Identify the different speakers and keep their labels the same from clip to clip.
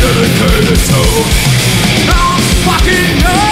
Speaker 1: dedicated to. I'm fucking hell.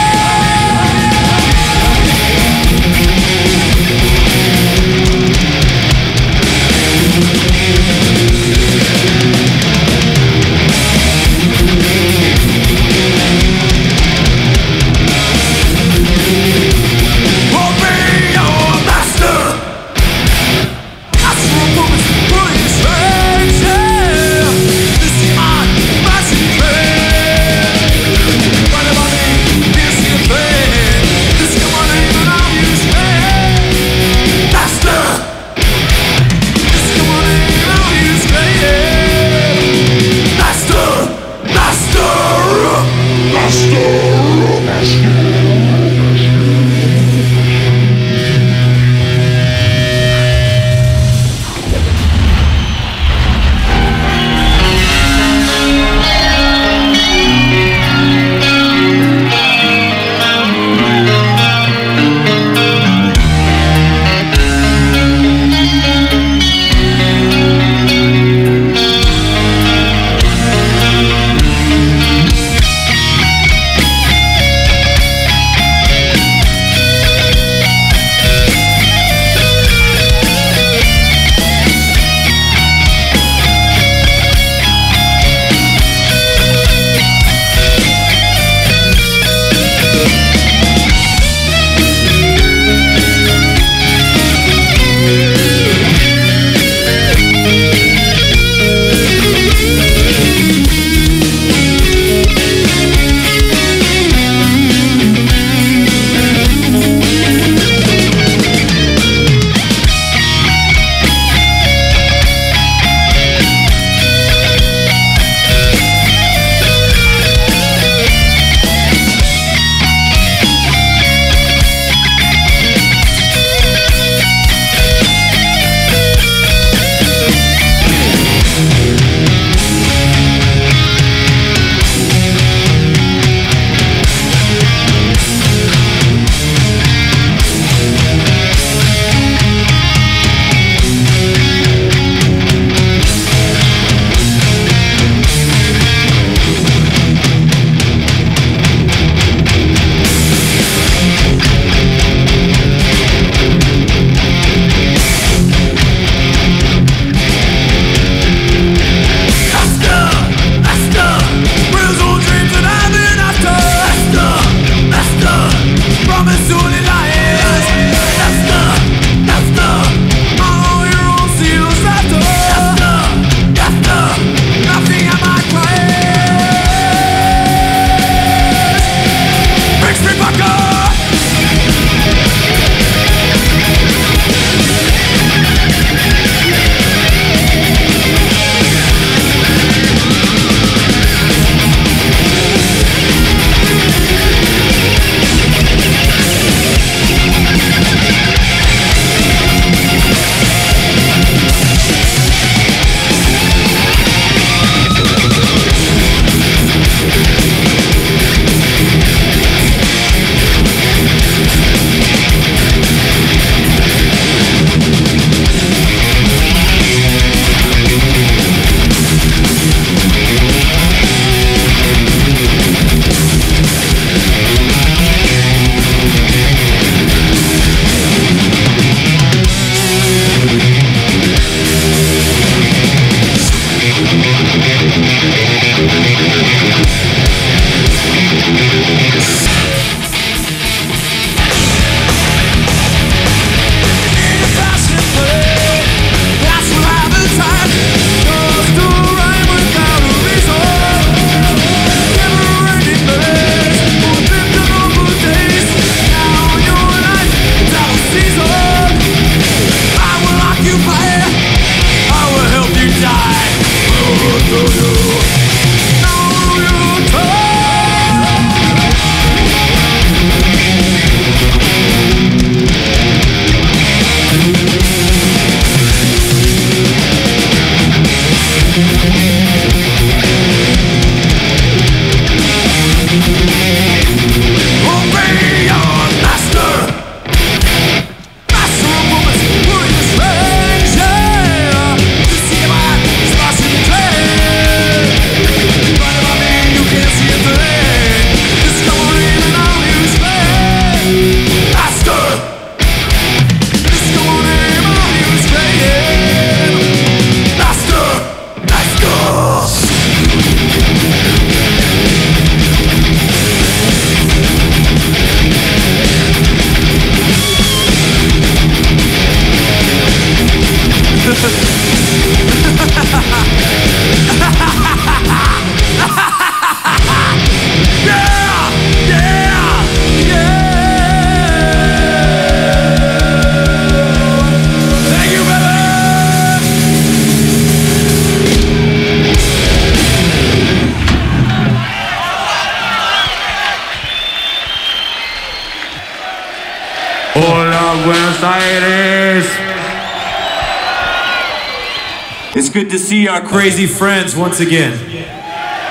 Speaker 1: Crazy friends once again.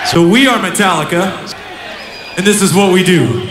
Speaker 1: So we are Metallica, and this is what we do.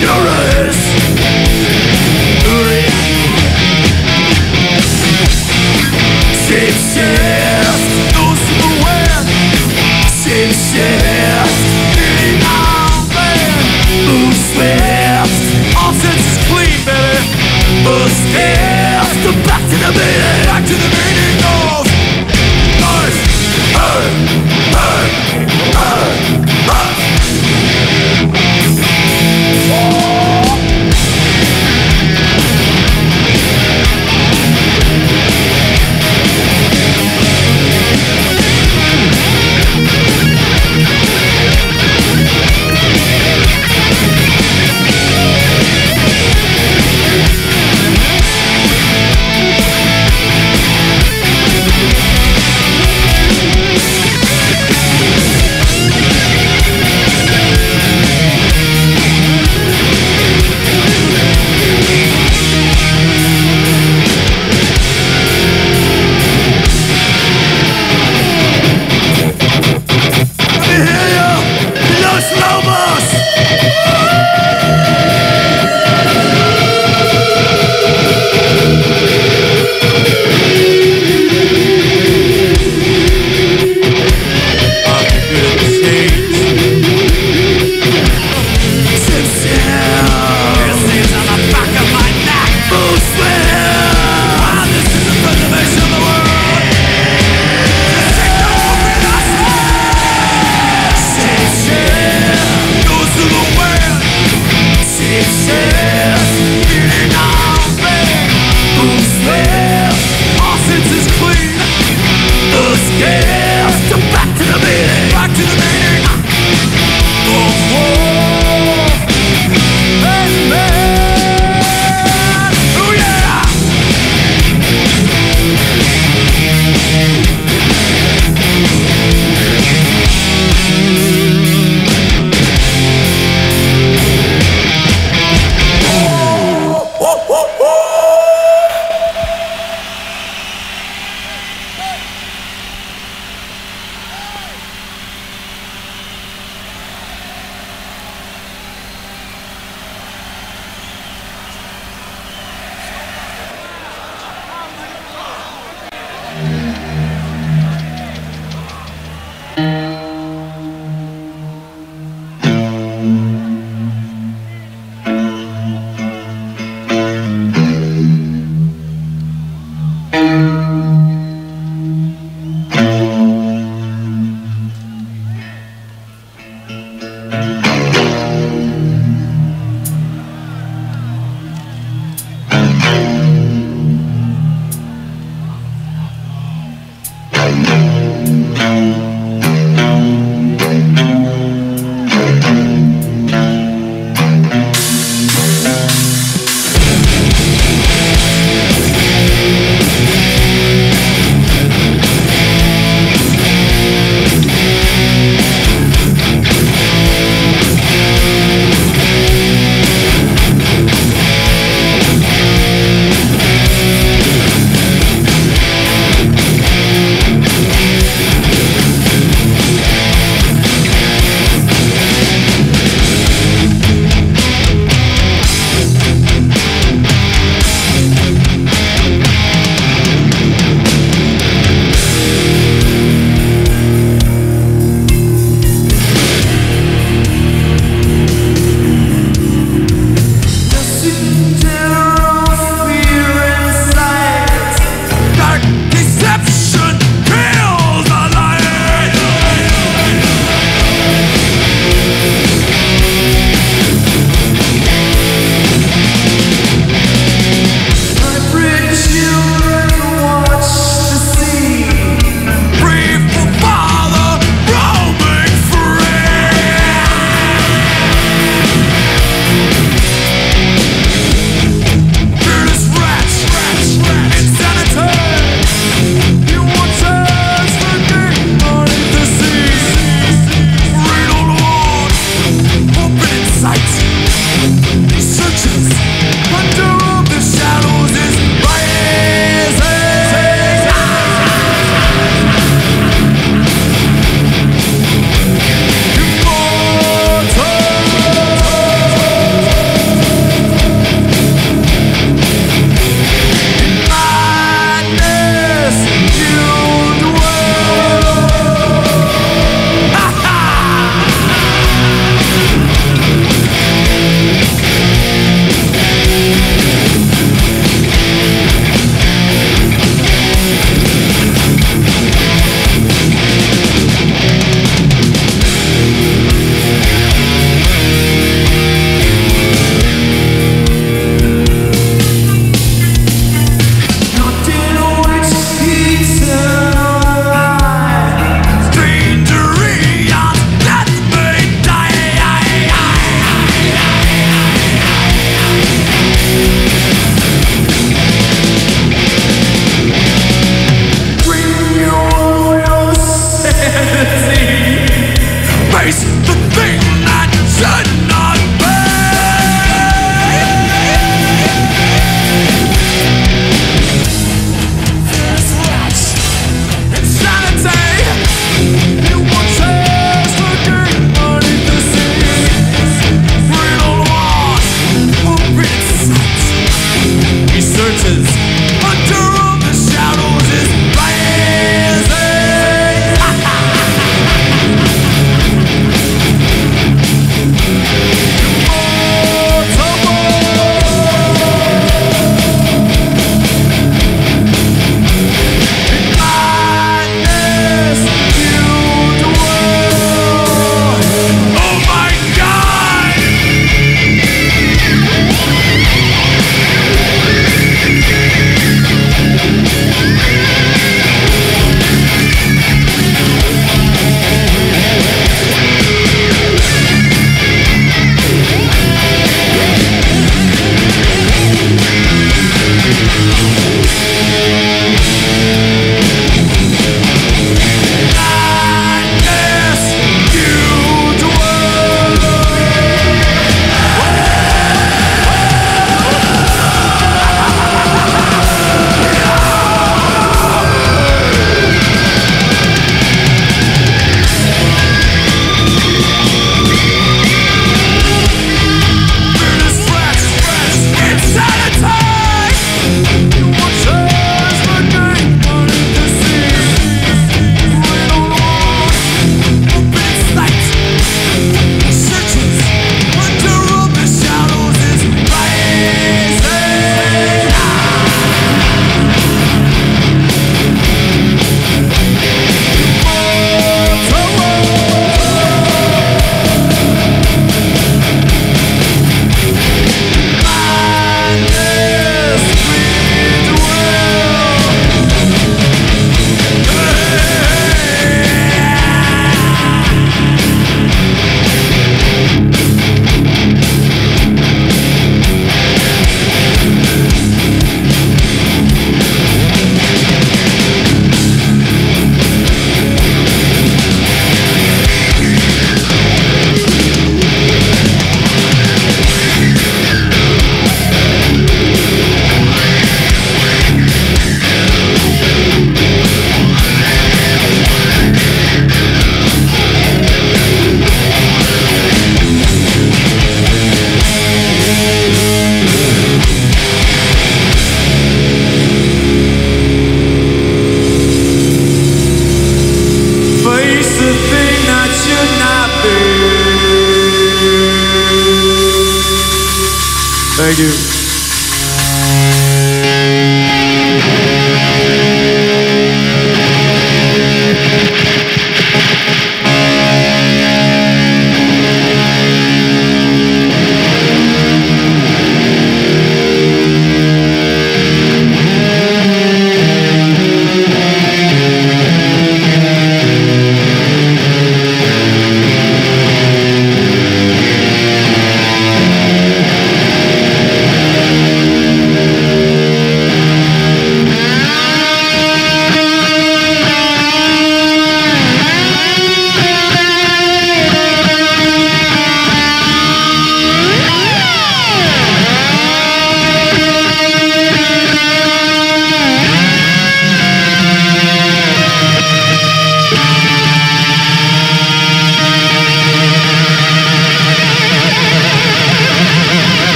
Speaker 2: your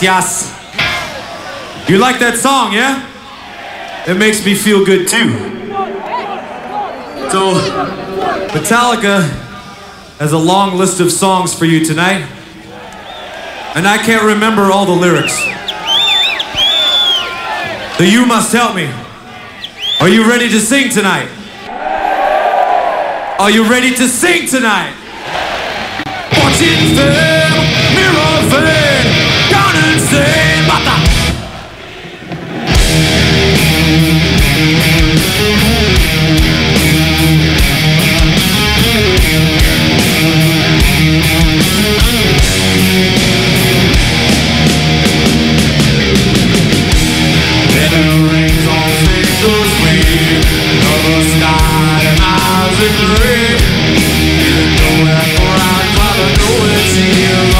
Speaker 2: Gracias. You like that song, yeah? It makes me feel good too. So, Metallica has a long list of songs for you tonight. And I can't remember all the lyrics. So You Must Help Me. Are you ready to sing tonight? Are you ready to sing tonight?
Speaker 1: Watch it. misery Even though that's where I'd it's you.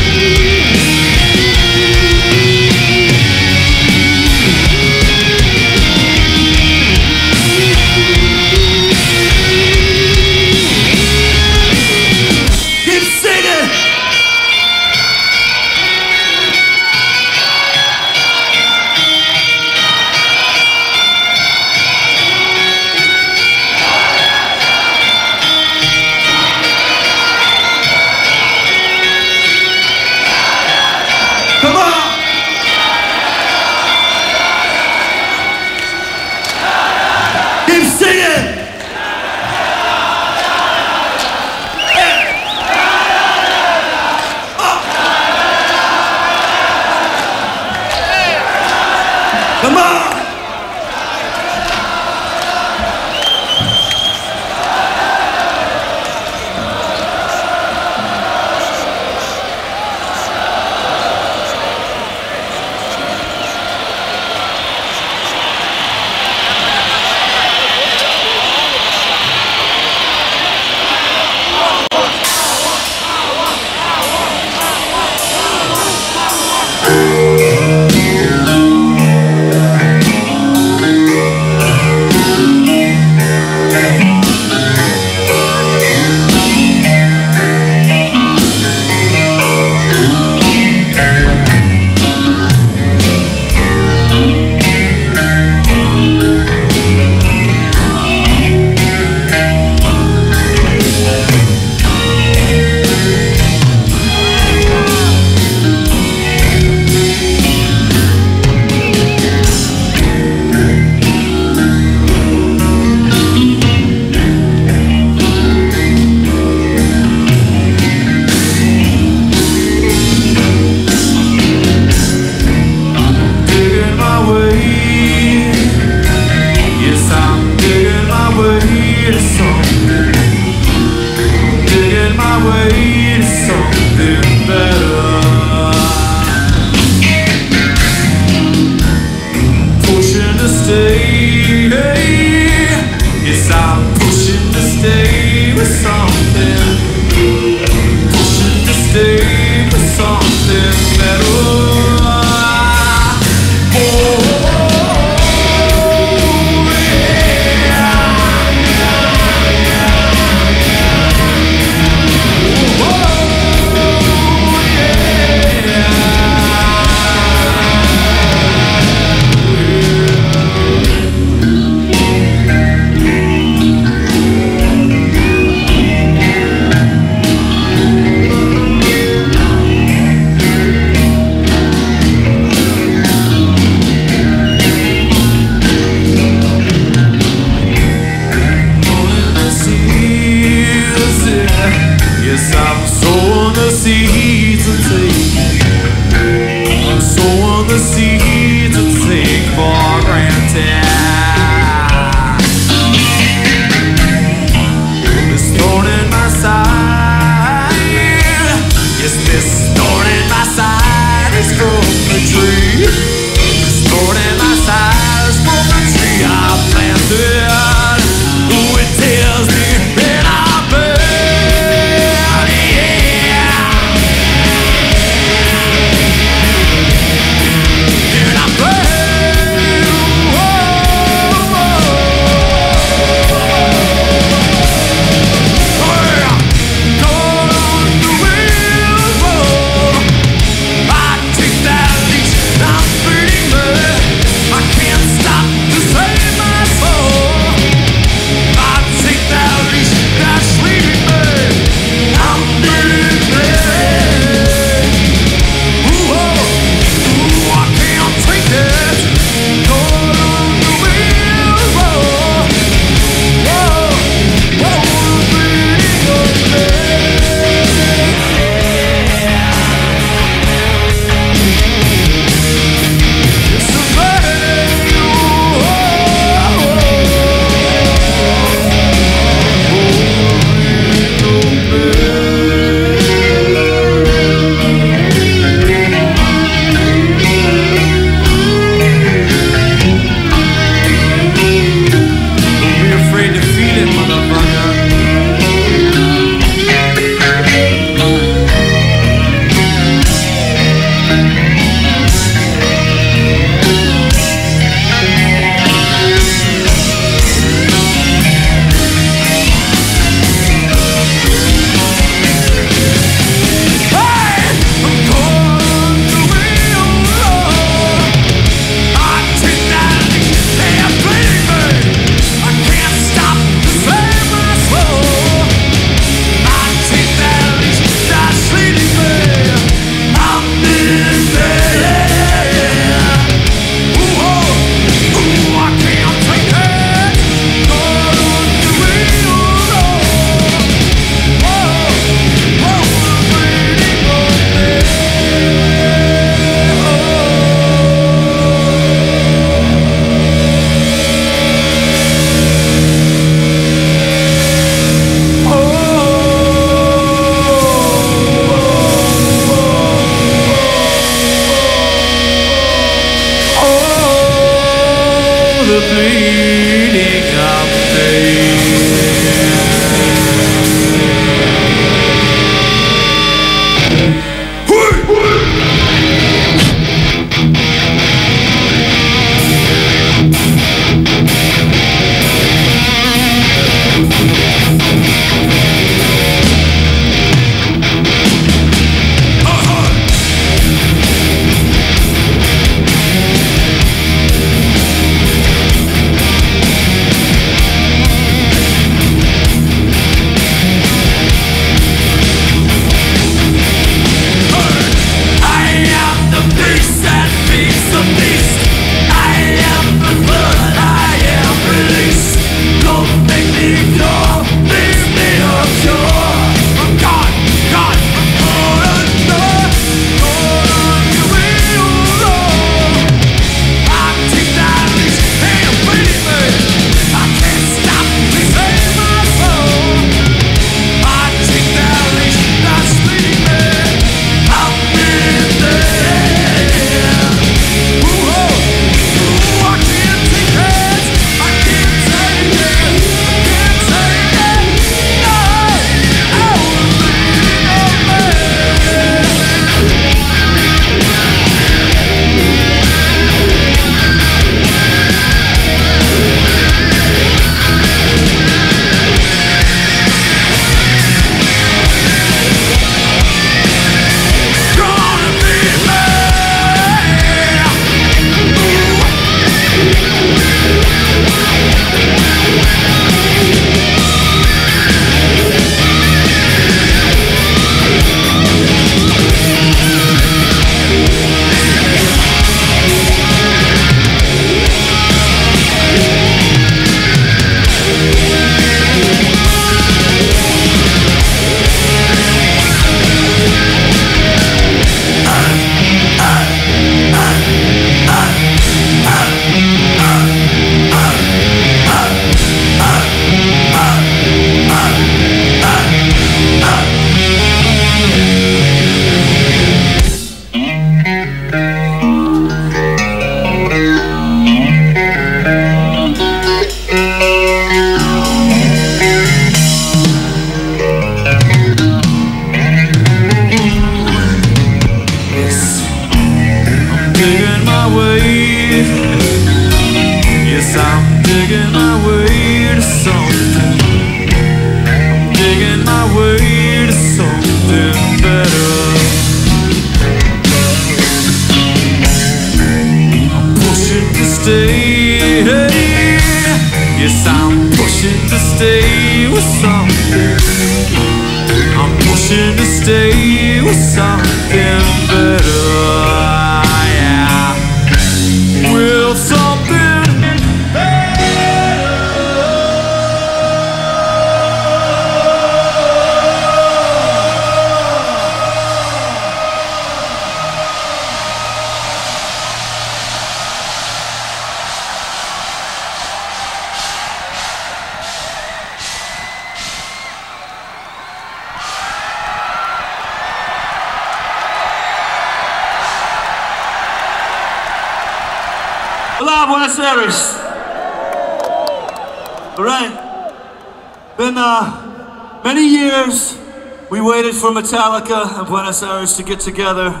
Speaker 1: Metallica and Buenos Aires to get together.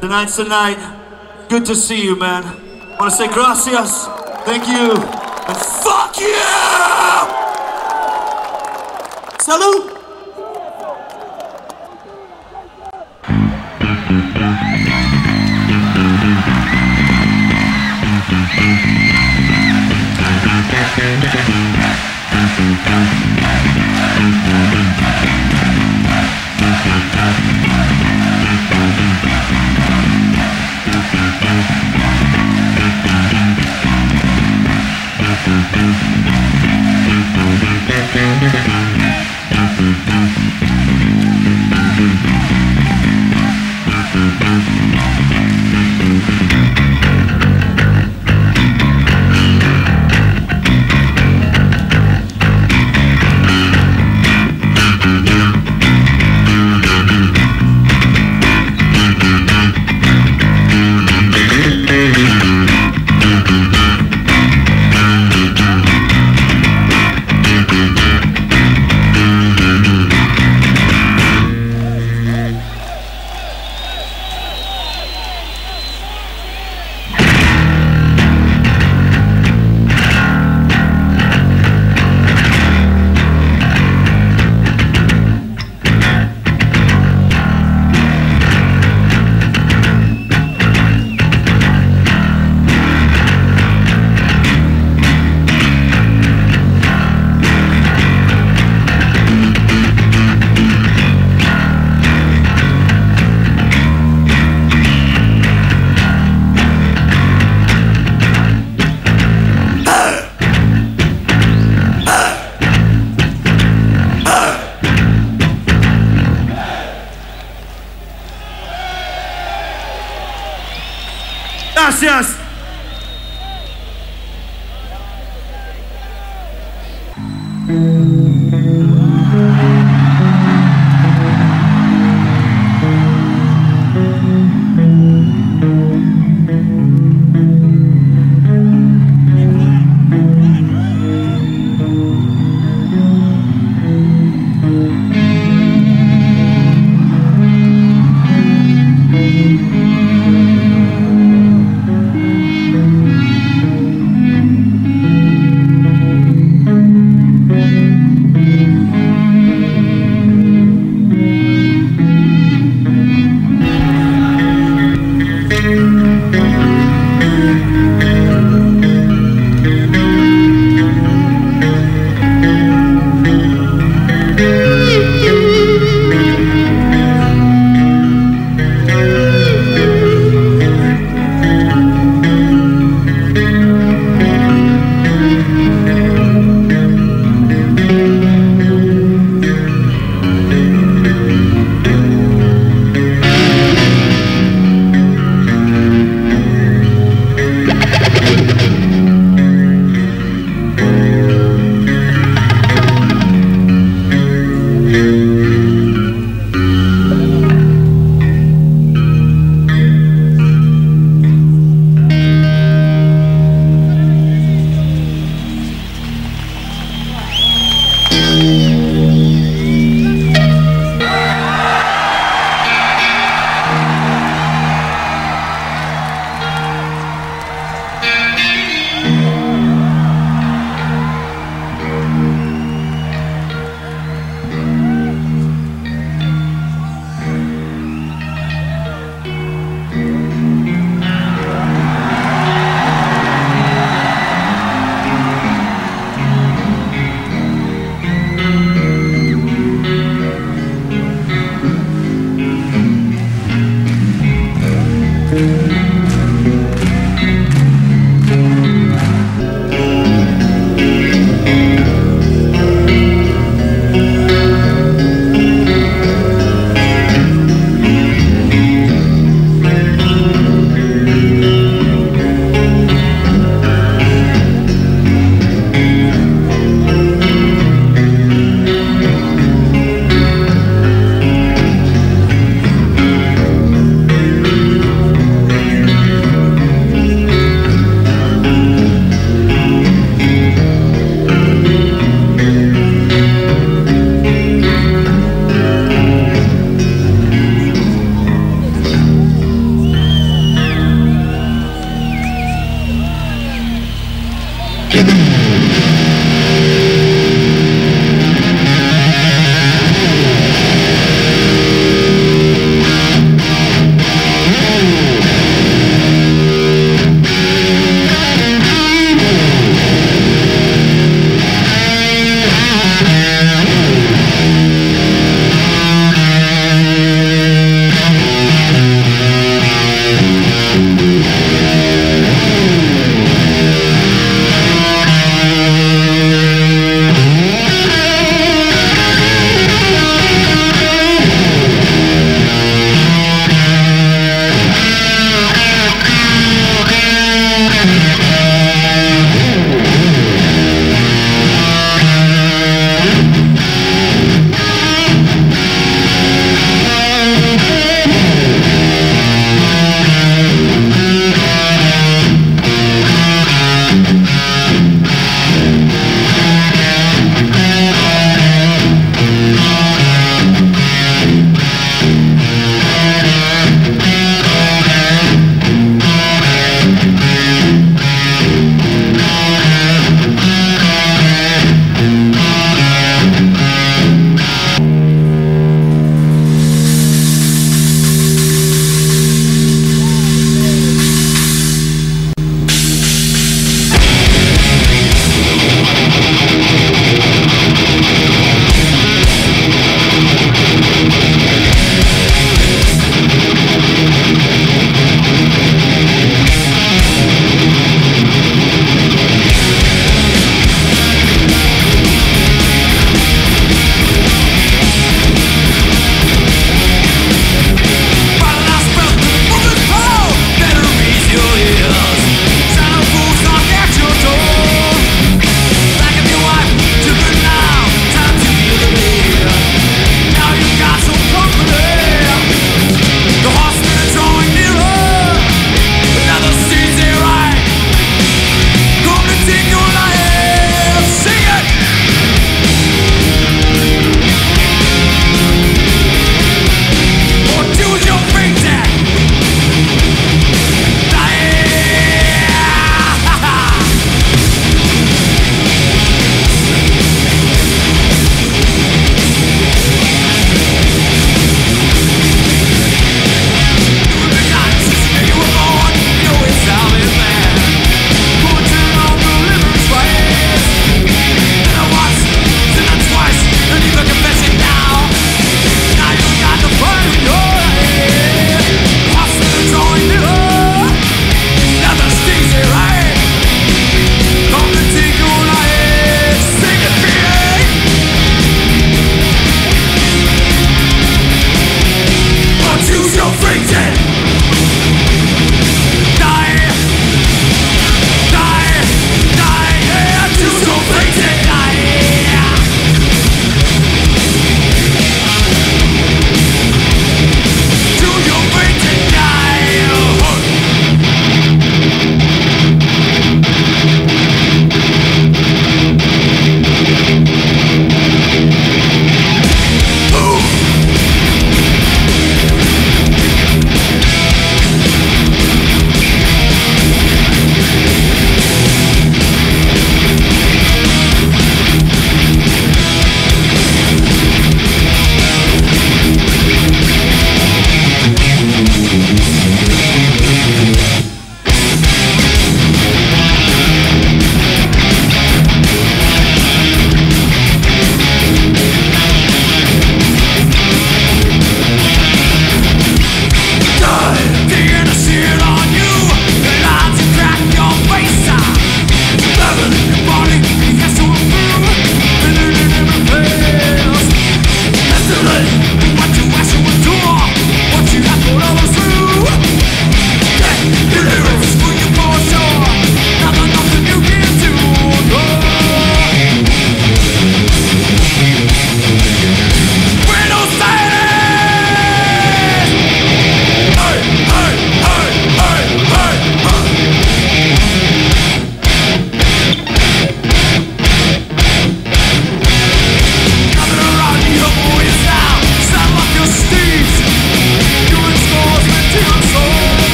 Speaker 1: Tonight's the night. Good to see you, man. Want to say gracias. Thank you. And fuck you! Salud!
Speaker 3: Gracias.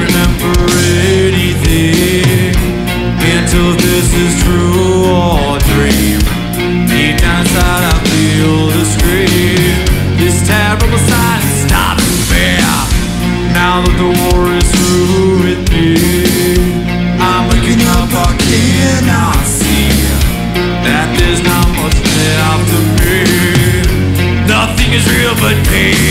Speaker 4: remember anything until this
Speaker 1: is true or dream. Deep down inside, I feel the scream. This terrible sight is not fair. Now that the war is through with me, I'm waking up. I cannot see that there's not much left of me. Nothing is real but pain.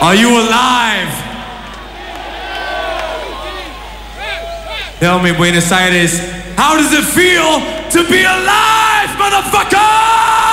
Speaker 1: Are you alive? Tell me, Buenos Aires, how does it feel to be alive, motherfucker?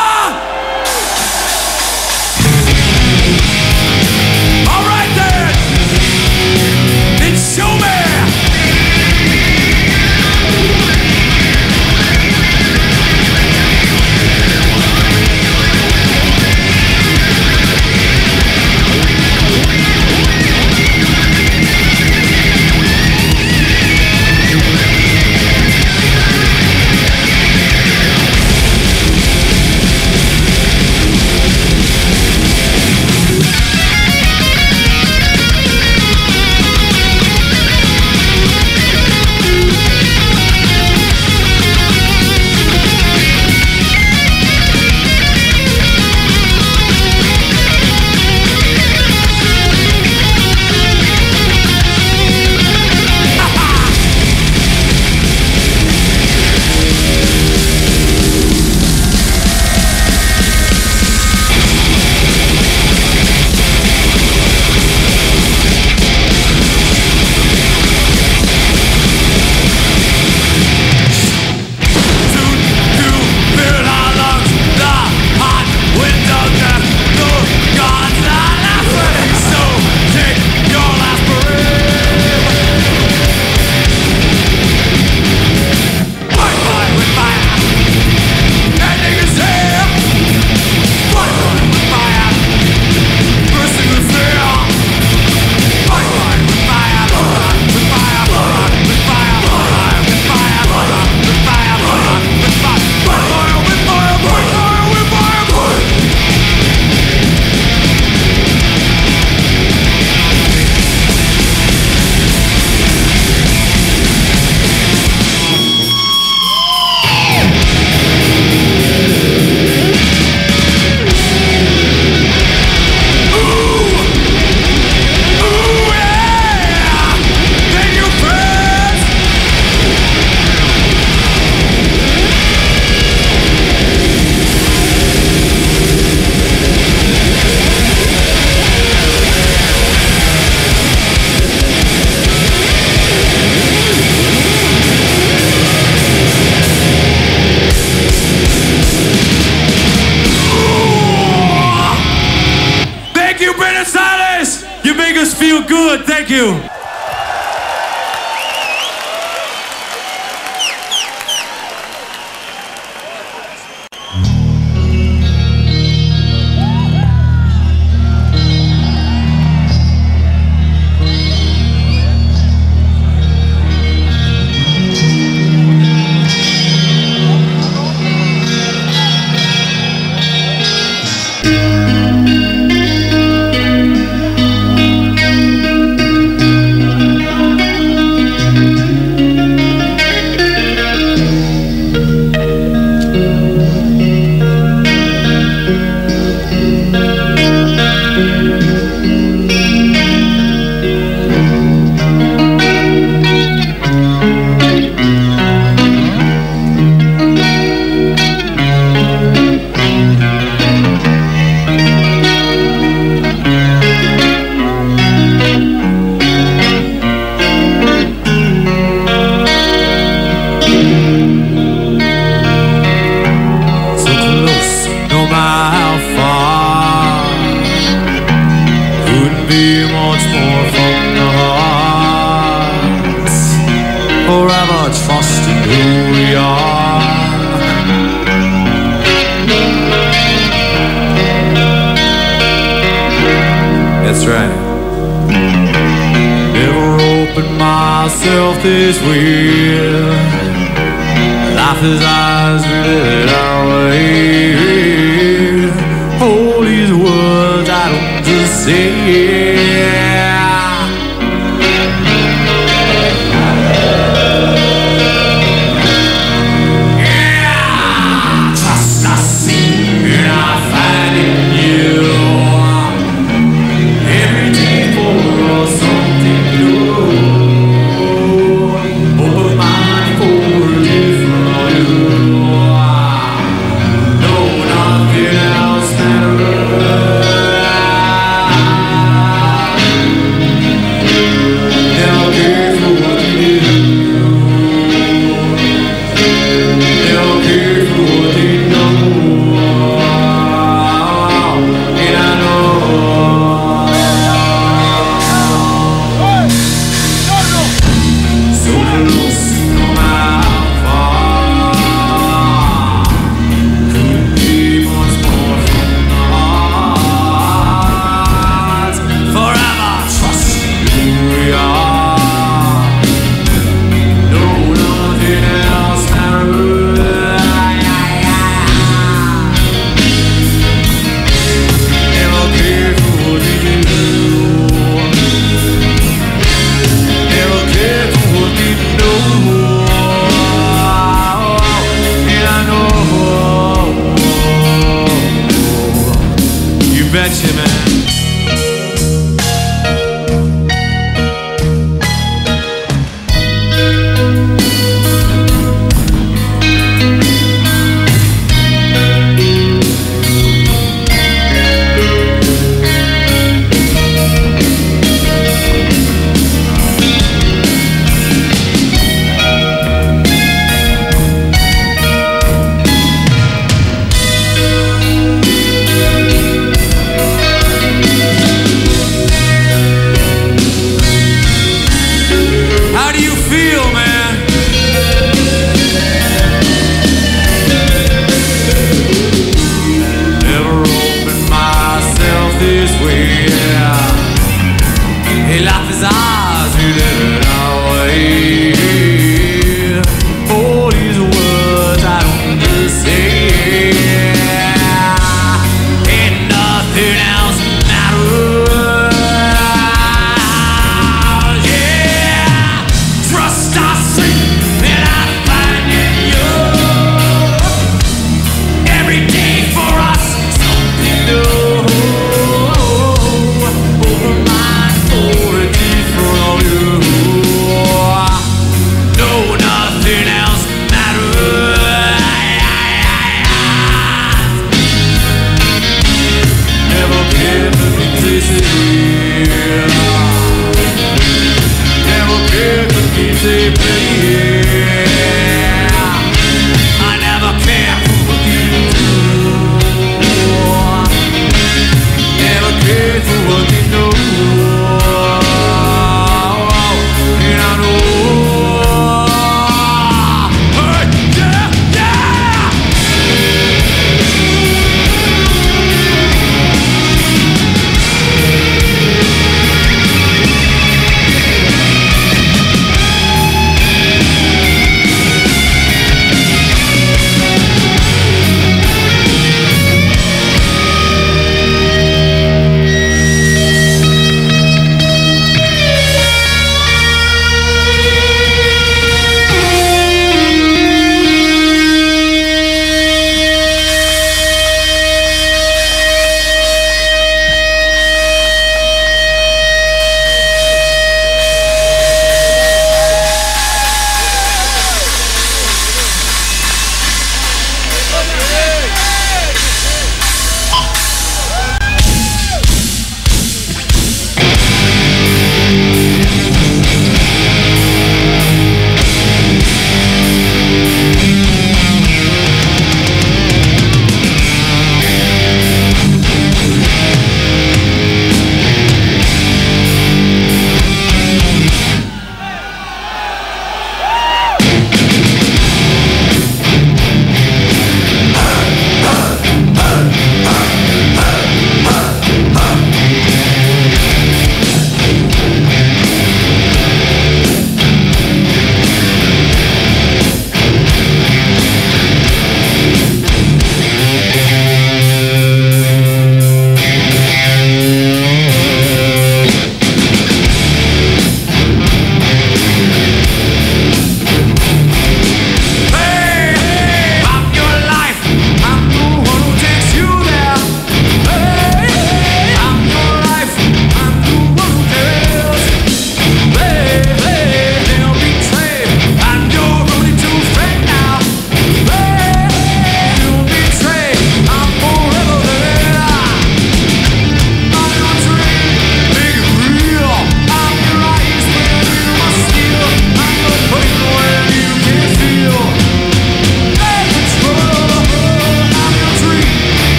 Speaker 1: this.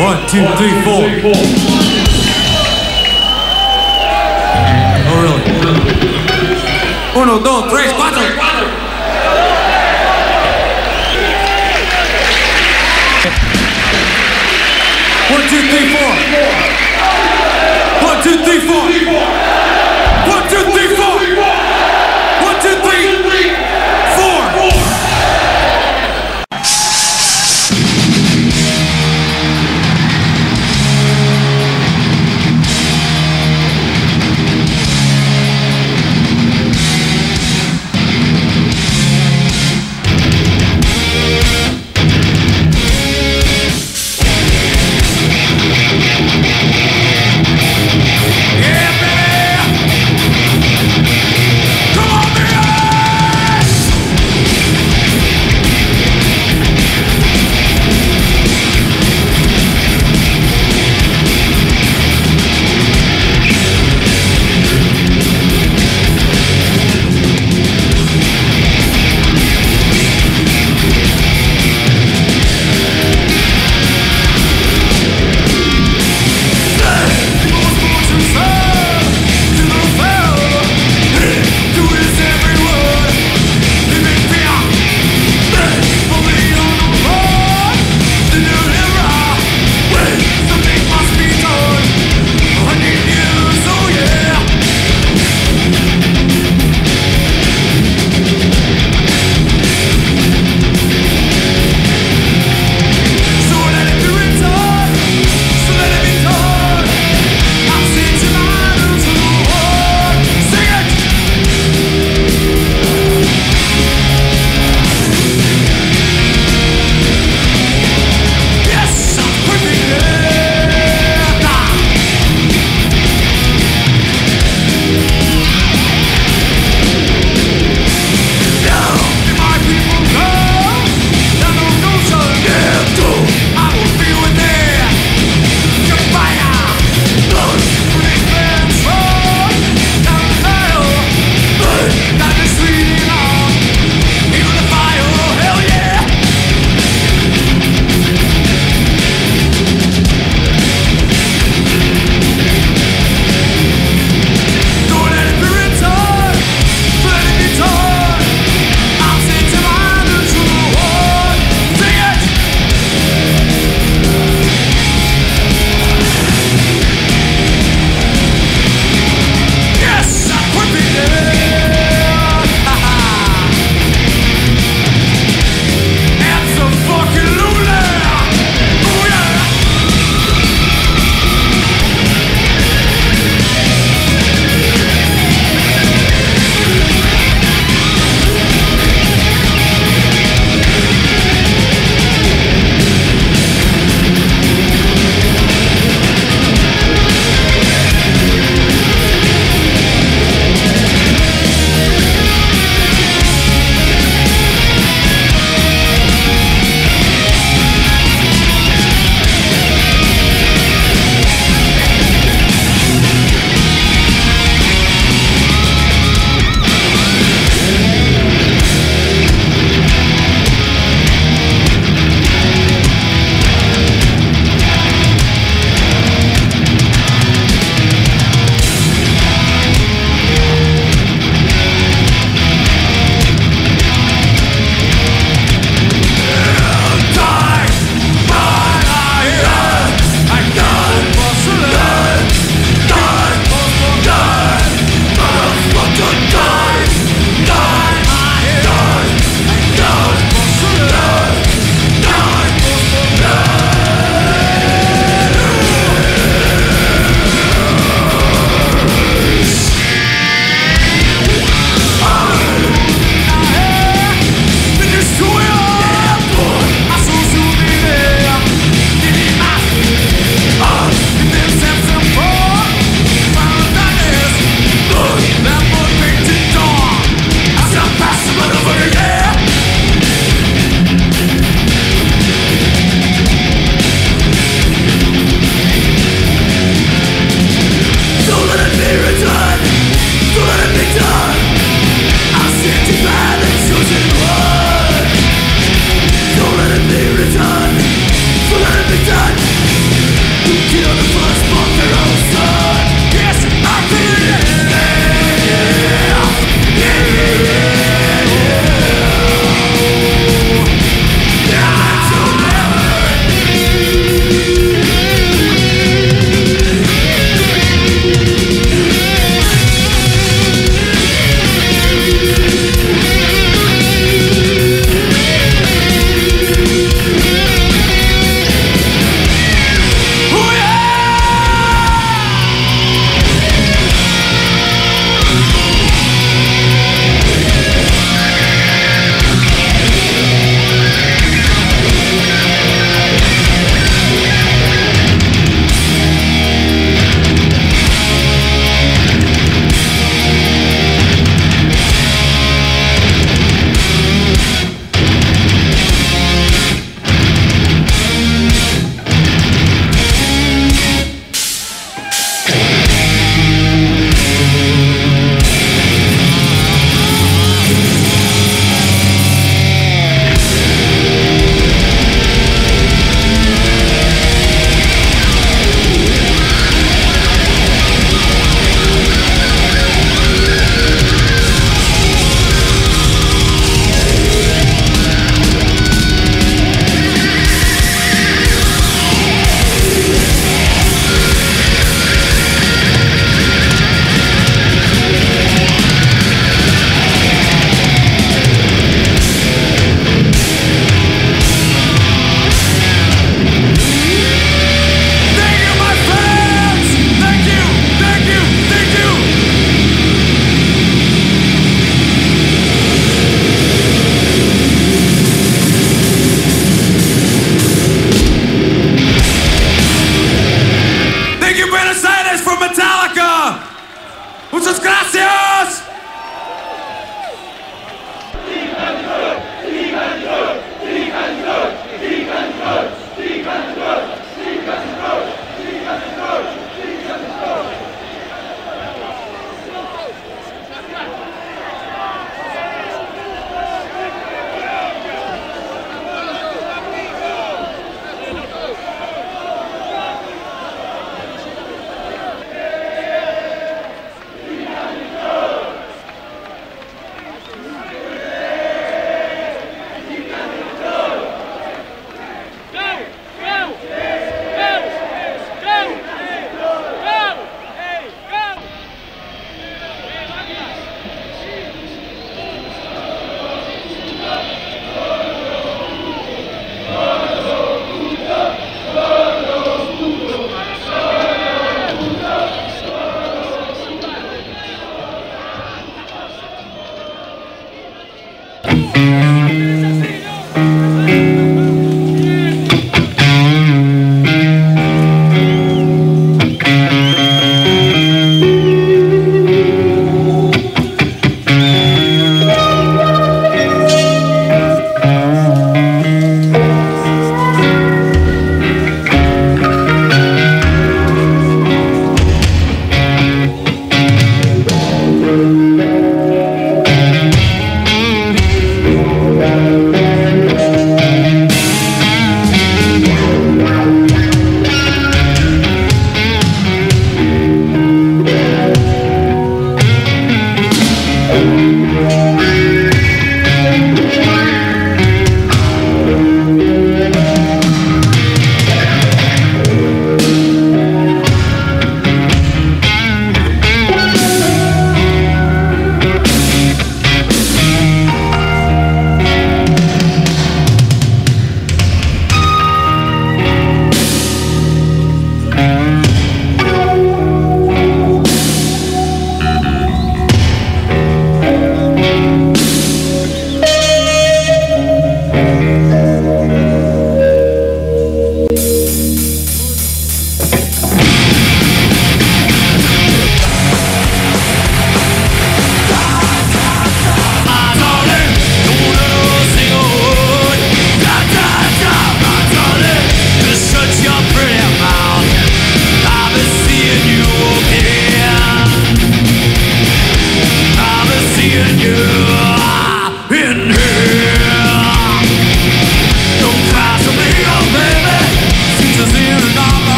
Speaker 1: One, two, One, three, two, four. Three, four. Oh, really? Uno, dos, tres, cuatro.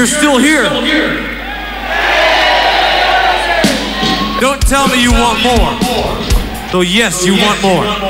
Speaker 1: you're still here. Don't tell me you want more. Though yes, you want more.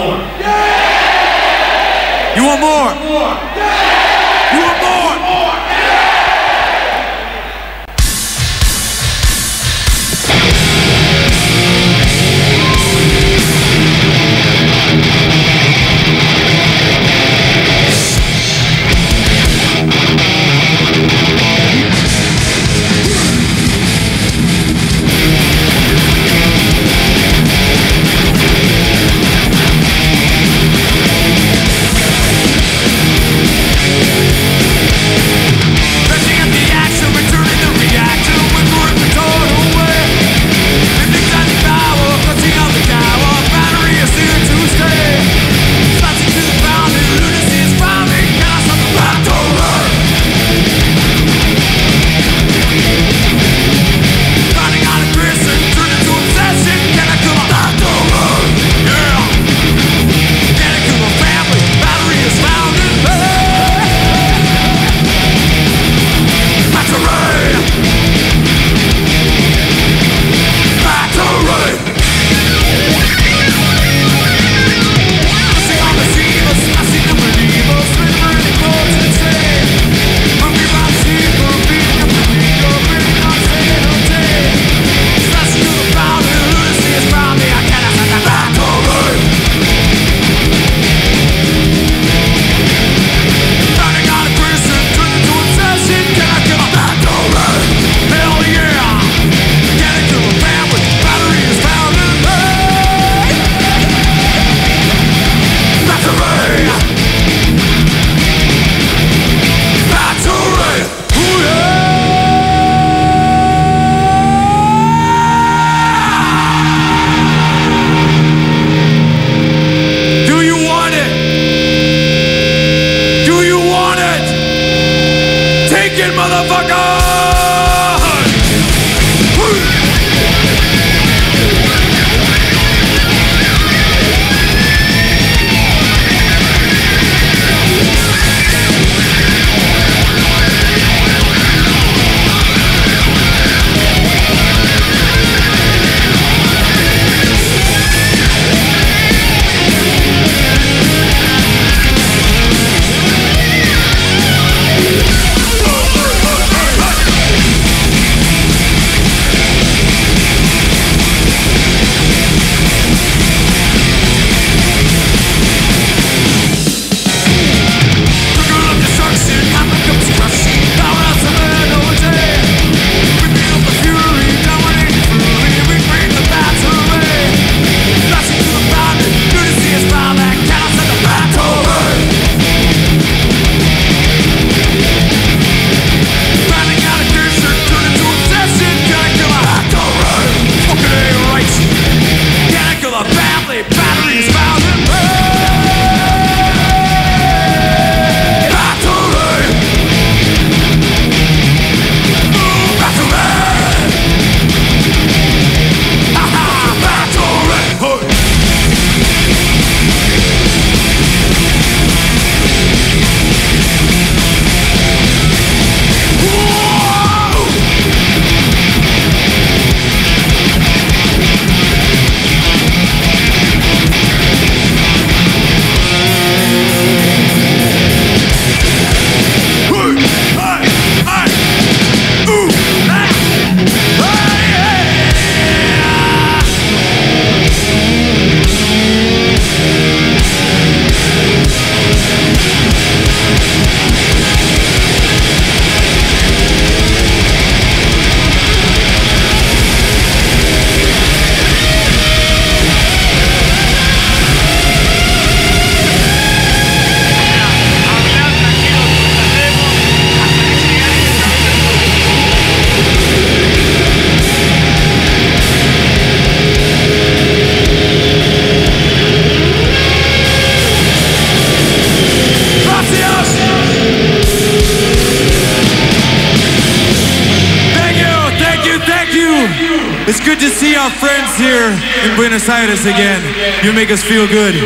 Speaker 1: You make us feel good.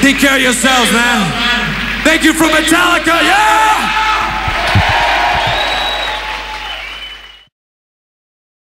Speaker 1: Take care of yourselves, man. Thank you from Metallica.